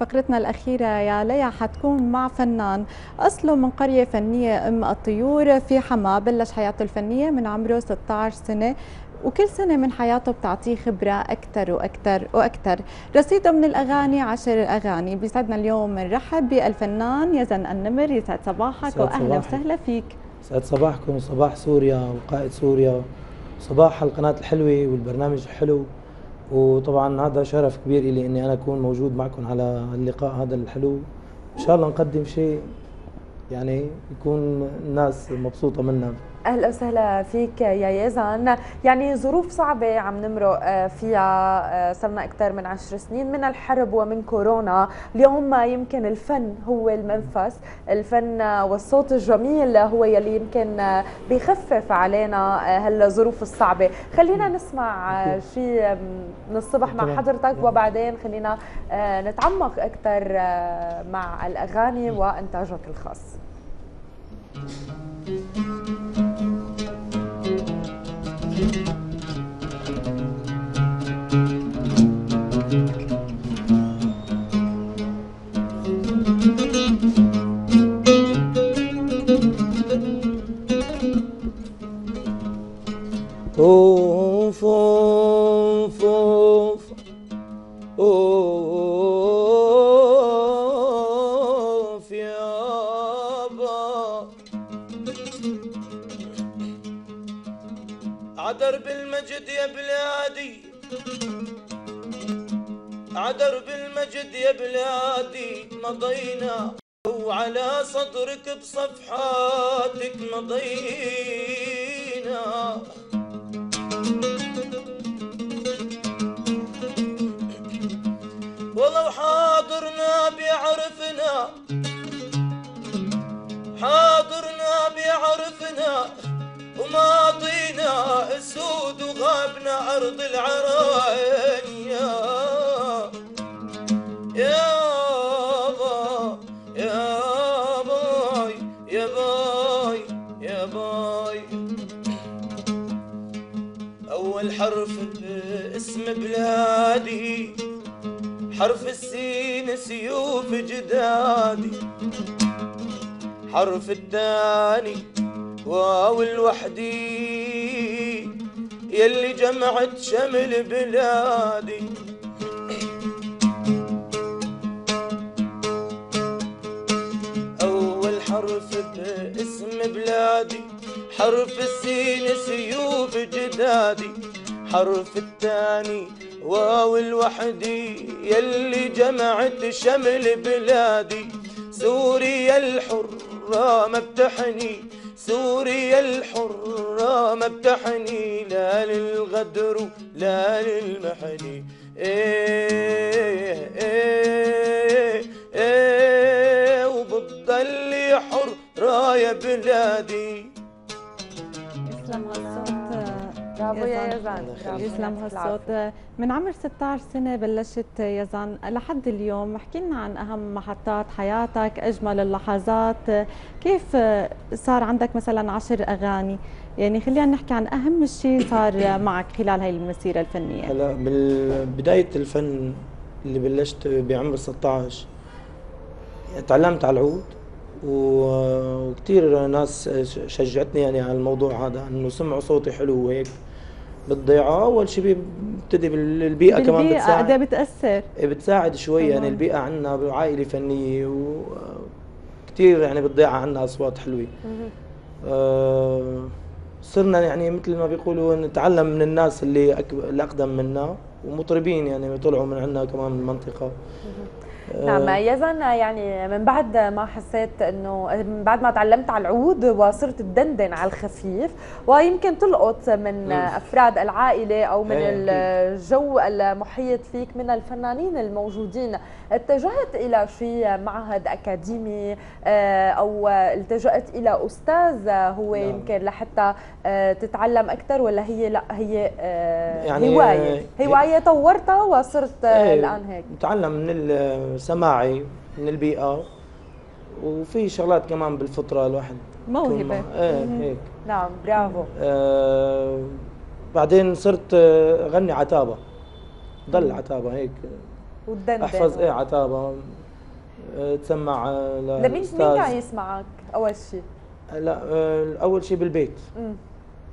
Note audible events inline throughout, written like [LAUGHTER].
فقرتنا الأخيرة يا ليا حتكون مع فنان أصله من قرية فنية أم الطيور في حما بلش حياته الفنية من عمره 16 سنة وكل سنة من حياته بتعطيه خبرة أكثر وأكثر وأكثر رصيده من الأغاني عشر أغاني. بيسعدنا اليوم نرحب بالفنان يزن النمر. يسعد صباحك وأهلا وسهلا فيك. سعد صباحكم. وصباح سوريا وقائد سوريا. صباح القناة الحلوة والبرنامج الحلو وطبعا هذا شرف كبير لي إني أنا أكون موجود معكم على اللقاء هذا الحلو. إن شاء الله نقدم شيء يعني يكون الناس مبسوطة منه أهلا وسهلا فيك يا يزن يعني ظروف صعبة عم نمرق آه، فيها آه، صرنا أكثر من عشر سنين من الحرب ومن كورونا. اليوم يمكن الفن هو المنفس. الفن والصوت الجميل هو يلي يمكن بيخفف علينا آه، هالظروف الصعبة. خلينا نسمع شيء من الصبح مع حضرتك وبعدين خلينا نتعمق أكثر مع الأغاني وإنتاجك الخاص. عدر بالمجد يا بلادي. عدر بالمجد يا بلادي. مضينا وعلى صدرك بصفحاتك مضينا. ولو حاضرنا بيعرفنا حاضرنا بيعرفنا اسود وغابنا أرض العرايا يا با يا باي يا باي يا باي. أول حرف باسم بلادي حرف السين سيوف جدادي. حرف الثاني واو الوحدي. يلي جمعت شمل بلادي. أول حرف باسم بلادي حرف السين سيوف جدادي. حرف الثاني واو الوحدي يلي جمعت شمل بلادي. سوريا الحرة ما بتحني سوريا الحرة ما بتحني لا للغدر لا للمحني إيه إيه إيه وبتضلي حرة يا بلادي. يسلم هالصوت برافو يا يزن. يسلم هالصوت من عمر 16 سنة بلشت يزن. لحد اليوم احكي لنا عن أهم محطات حياتك أجمل اللحظات. كيف صار عندك مثلا عشر أغاني؟ يعني خلينا نحكي عن أهم شيء صار [COUGHS] معك خلال هاي المسيرة الفنية. هلا بداية الفن اللي بلشت بعمر 16 تعلمت على العود. وكثير ناس شجعتني يعني على الموضوع هذا إنه سمعوا صوتي حلو وهيك. بالضيعه أول شيء بيبتدي بالبيئه, كمان بتساعد. قد بتأثر. إيه، بتساعد شوي يعني البيئة عندنا عائلة فنية وكثير يعني بالضيعه عندنا أصوات حلوة. آه صرنا يعني مثل ما بيقولوا نتعلم من الناس اللي الأقدم منا ومطربين يعني طلعوا من عندنا كمان من المنطقة نعم آه. يزن يعني من بعد ما حسيت إنه من بعد ما تعلمت على العود وصرت تدندن على الخفيف ويمكن تلقط من أفراد العائلة أو من إيه، الجو المحيط فيك من الفنانين الموجودين اتجهت إلى شيء معهد أكاديمي آه، أو التجأت إلى أستاذ هو نعم. يمكن لحتى آه، تتعلم أكثر ولا هي؟ لا هي يعني هواية. هواية طورتها وصرت إيه الآن هيك؟ نتعلم من سماعي من البيئة وفي شغلات كمان بالفطرة الواحد موهبة. إيه هيك. نعم برافو. آه بعدين صرت أغني عتابة ضل عتابة هيك. وتدندن أحفظ إيه عتابة آه، تسمع آه، لمين مين. كان يسمعك أول شيء؟ لا آه، أول شيء بالبيت امم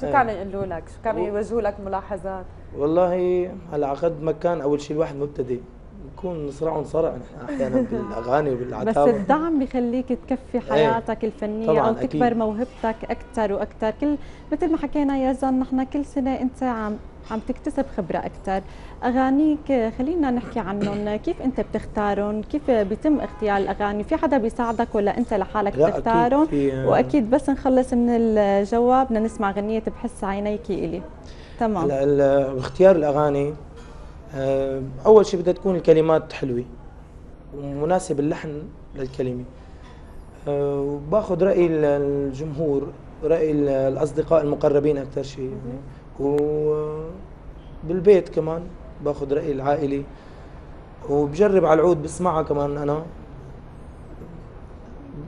شو إيه. كانوا يقولوا لك؟ شو كانوا يوجهوا لك ملاحظات؟ والله هلا على قد ما كان أول شيء الواحد مبتدئ بكون صراع نحن أحيانا [LAUGHS] بالأغاني بس وبالعتابه الدعم بخليك تكفي حياتك الفنية طبعاً أو تكبر أكيد. موهبتك أكثر وأكثر كل مثل ما حكينا يا زن نحن كل سنة أنت عم عم تكتسب خبرة أكثر أغانيك خلينا نحكي عنهم. [COUGHS] كيف أنت بتختارهم؟ كيف بيتم اختيار الأغاني؟ في حدا بيساعدك ولا أنت لحالك أكيد بتختارهم؟ في- وأكيد بس نخلص من الجواب بدنا نسمع غنيه بحس عينيك إلي. تمام. هلا باختيار الأغاني آه، أول شيء بدها تكون الكلمات حلوة ومناسب اللحن للكلمة. آه، وباخذ رأي ال- الجمهور رأي ال- الأصدقاء المقربين أكثر شيء يعني وبالبيت كمان باخذ رأي العائلة. وبجرب على العود بسمعها كمان أنا.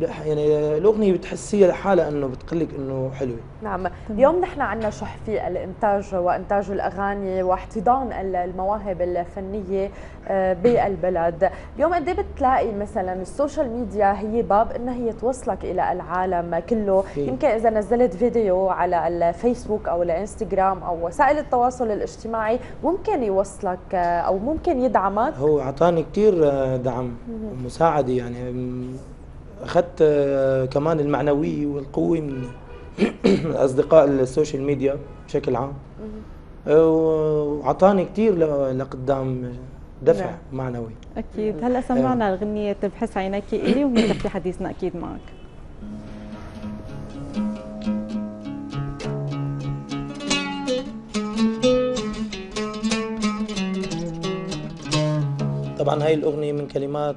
يعني الأغنية بتحسيها لحالها إنه بتقلك إنه حلوة. نعم. اليوم نحن عندنا شح في الإنتاج وإنتاج الأغاني واحتضان المواهب الفنية آه، بالبلد. اليوم قد إيه بتلاقي مثلا ال social media هي باب إنها هي توصلك إلى العالم كله؟ أكيد. يمكن إذا نزلت فيديو على الفيسبوك أو الإنستغرام أو وسائل التواصل الاجتماعي ممكن يوصلك آه، أو ممكن يدعمك؟ هو اعطاني كثير دعم ومساعدة يعني. أخذت آه، كمان المعنوية والقوة من [CLEARS THROAT] أصدقاء السوشيال ميديا بشكل عام. آه، وأعطاني كثير لقدام دفع نعم. معنوي. أكيد. هلأ سمعنا الغنيه بحس عينيك إلي ونكفي حديثنا أكيد معك. طبعا هاي الأغنية من كلمات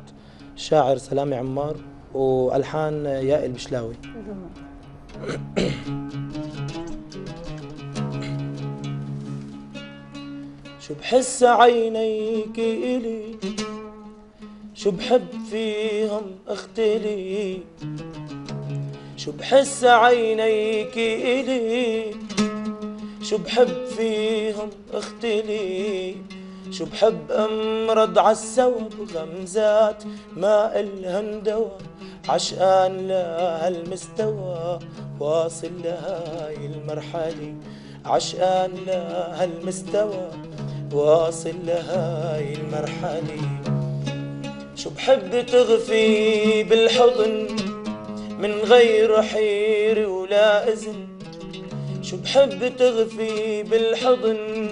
الشاعر سلامي عمار. والحان يائل البشلاوي. [CLEARS THROAT] شو بحس عينيك إلي شو بحب فيهم اختلي؟ شو بحس عينيك إلي شو بحب فيهم اختلي؟ شو بحب أمرض عالسوا بغمزات ما الهن دوا عشقان لهالمستوى واصل لهاي المرحلة عشقان لهالمستوى واصل لهاي المرحلة. شو بحب تغفي بالحضن من غير حيرة ولا إذن؟ شو بحب تغفي بالحضن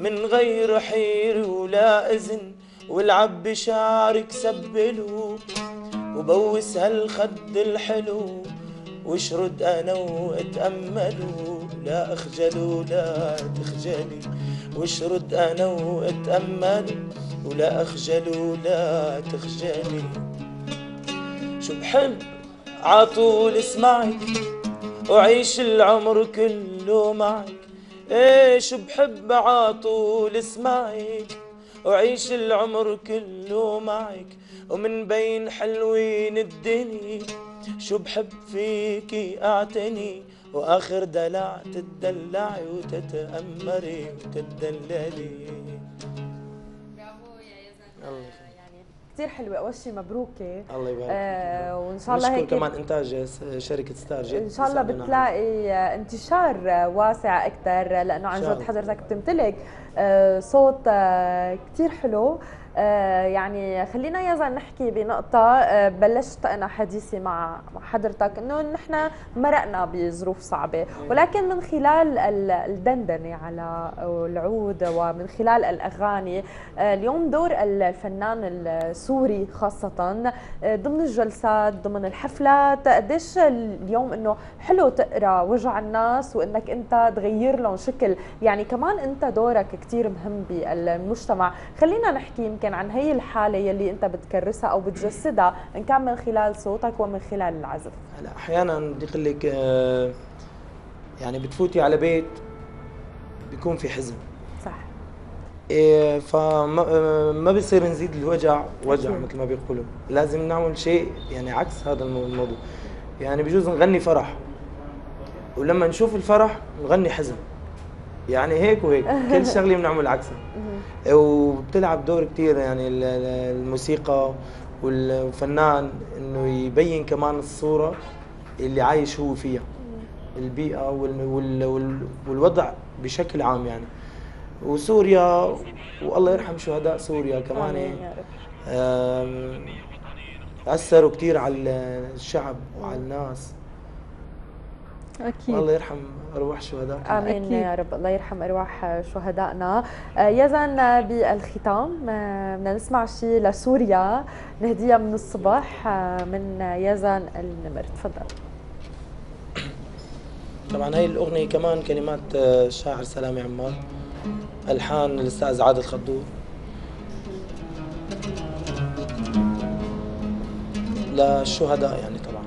من غير حير ولا إذن والعب بشعرك سبله وبوس هالخد الحلو واشرد أنا واتأمله لا اخجل ولا تخجلي. واشرد أنا واتأمل ولا اخجل ولا تخجلي. شو بحب عطول اسمعك وعيش العمر كله معك إيش بحب عطول اسمعك وعيش العمر كله معك ومن بين حلوين الدنيا. شو بحب فيكي اعتني وآخر دلع تدلعي وتتأمري وتدللي كثير حلوة أول شيء مبروكة الله يبارك آه وإن شاء الله هيك كمان إنتاج شركة ستار جيت إن شاء الله. بتلاقي انتشار واسع أكثر لأنه عن جد. حضرتك بتمتلك آه، صوت كثير حلو آه، يعني خلينا زلمة نحكي بنقطة آه، بلشت أنا حديثي مع حضرتك إنه نحن مرقنا بظروف صعبة. ولكن من خلال ال- الدندنة على العود ومن خلال الأغاني آه، اليوم دور الفنان السوري خاصة آه، ضمن الجلسات ضمن الحفلات قديش اليوم إنه حلو تقرأ وجع الناس وإنك أنت تغير لهم شكل. يعني كمان أنت دورك كتير مهم بالمجتمع. خلينا نحكي يمكن عن هي الحالة يلي أنت بتكرسها أو بتجسدها إن كان من خلال صوتك ومن خلال العزف. هلا أحيانا بدي أقول لك آه، يعني بتفوتي على بيت بيكون في حزن. صح. إيه فما آه، ما بيصير نزيد الوجع وجع. مثل ما بيقولوا. لازم نعمل شيء يعني عكس هذا المو- الموضوع. يعني بجوز نغني فرح. ولما نشوف الفرح نغني حزن. يعني هيك وهيك. [LAUGHS] كل شغلة بنعمل عكسها. وبتلعب دور كثير يعني الموسيقى والفنان إنه يبين كمان الصورة اللي عايش هو فيها. البيئة والوضع بشكل عام يعني. وسوريا والله يرحم شهداء سوريا كمان أثروا كثير على الشعب وعلى الناس. أكيد. الله يرحم أرواح الشهداء آمين أكيد. يا رب. الله يرحم أرواح شهدائنا. آه، يزن بالختام. آه، بدنا نسمع شيء لسوريا. نهديها من الصبح آه، من يزن النمر. تفضل. طبعا هي الأغنية كمان كلمات الشاعر سلامي عمار. ألحان الأستاذ عادل خدور للشهداء يعني طبعا.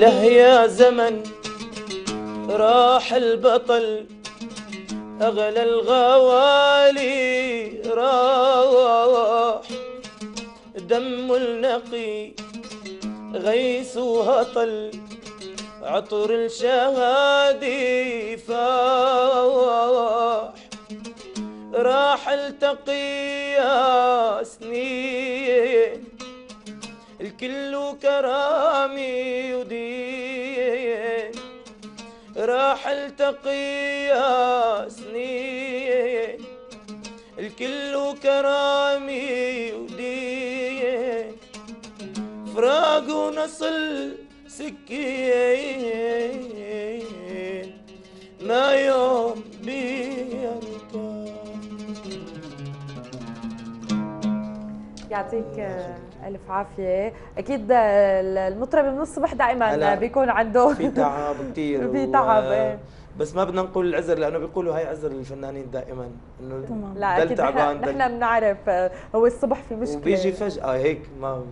له يا زمن راح البطل أغلى الغوالي راح دم النقي غيث هطل عطر الشهادي فاح راح التقي يا سنين الكل كرامي راح التقي يا سنين الكل كرامي ودين فراق ونصل سكين ما يوم بيركب يعطيك ألف عافية. أكيد المطرب من الصبح دائما بيكون عنده في تعب كثير [LAUGHS] في تعب إيه. بس ما بدنا نقول العذر لأنه بيقولوا هي عذر الفنانين دائما إنه لا أكيد نحن, نحن بنعرف هو الصبح في مشكلة. وبيجي فجأة هيك ما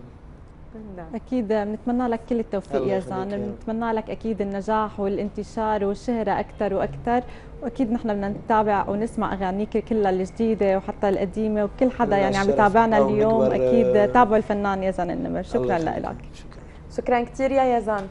نعم. أكيد بنتمنى لك كل التوفيق يا زان بنتمنى لك أكيد النجاح والانتشار والشهرة أكثر وأكثر وأكيد نحن بدنا نتابع ونسمع أغانيك كلها الجديدة وحتى القديمة وكل حدا يعني عم يتابعنا اليوم. أكيد تابعوا الفنان يزن النمر شكرا لك. شكرا. شكرا كثير يا يزن.